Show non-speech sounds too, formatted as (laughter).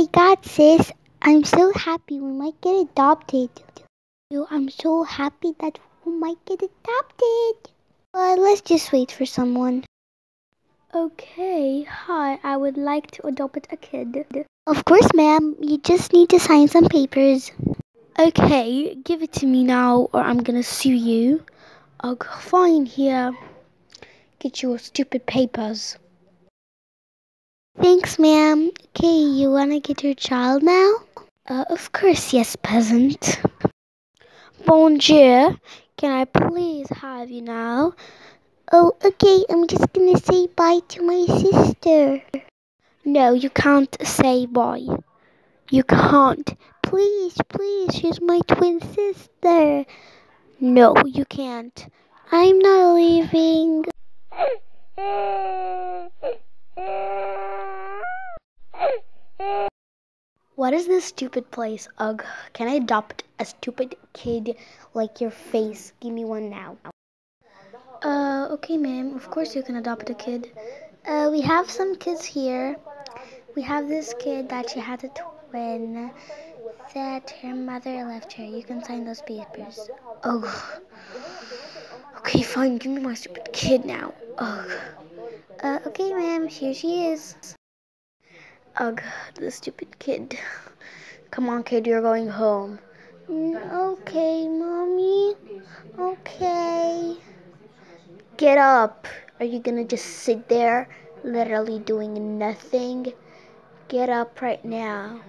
my god, sis. I'm so happy we might get adopted. I'm so happy that we might get adopted. But let's just wait for someone. Okay, hi, I would like to adopt a kid. Of course, ma'am. You just need to sign some papers. Okay, give it to me now or I'm gonna sue you. I'll fine here. Get your stupid papers. Thanks, ma'am. Okay, you wanna get your child now? Uh, of course, yes, peasant. Bonjour, can I please have you now? Oh, okay, I'm just gonna say bye to my sister. No, you can't say bye. You can't. Please, please, she's my twin sister. No, you can't. I'm not leaving. (laughs) What is this stupid place? Ugh, can I adopt a stupid kid like your face? Give me one now. Uh, okay, ma'am. Of course you can adopt a kid. Uh, we have some kids here. We have this kid that she had a twin that her mother left her. You can sign those papers. Ugh. Okay, fine. Give me my stupid kid now. Ugh. Uh, okay, ma'am. Here she is. Ugh, the stupid kid. Come on, kid. You're going home. Mm, okay, mommy. Okay. Get up. Are you gonna just sit there, literally doing nothing? Get up right now.